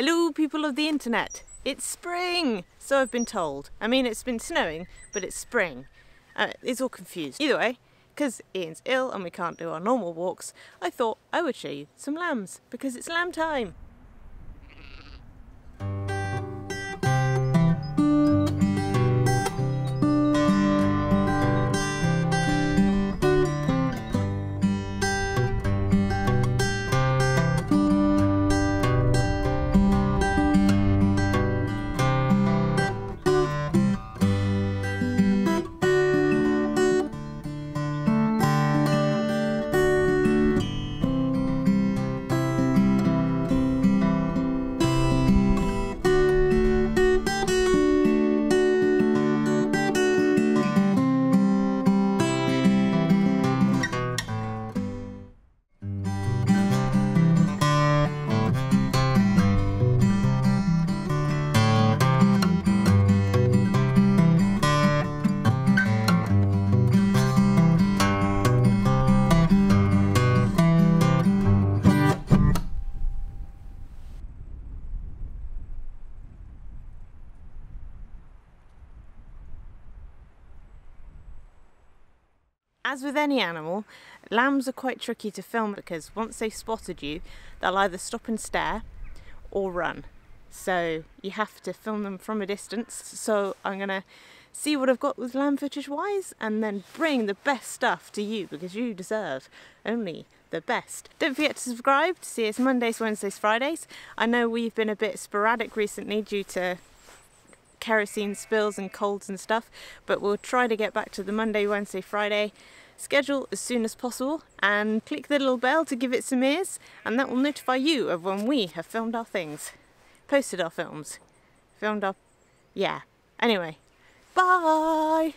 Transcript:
Hello, people of the internet. It's spring, so I've been told. I mean, it's been snowing, but it's spring. Uh, it's all confused. Either way, because Ian's ill and we can't do our normal walks, I thought I would show you some lambs because it's lamb time. As with any animal, lambs are quite tricky to film because once they've spotted you, they'll either stop and stare or run. So you have to film them from a distance. So I'm to see what I've got with lamb footage wise and then bring the best stuff to you because you deserve only the best. Don't forget to subscribe to see us Mondays, Wednesdays, Fridays. I know we've been a bit sporadic recently due to kerosene spills and colds and stuff, but we'll try to get back to the Monday, Wednesday, Friday schedule as soon as possible and click the little bell to give it some ears and that will notify you of when we have filmed our things, posted our films, filmed our, yeah. Anyway, bye!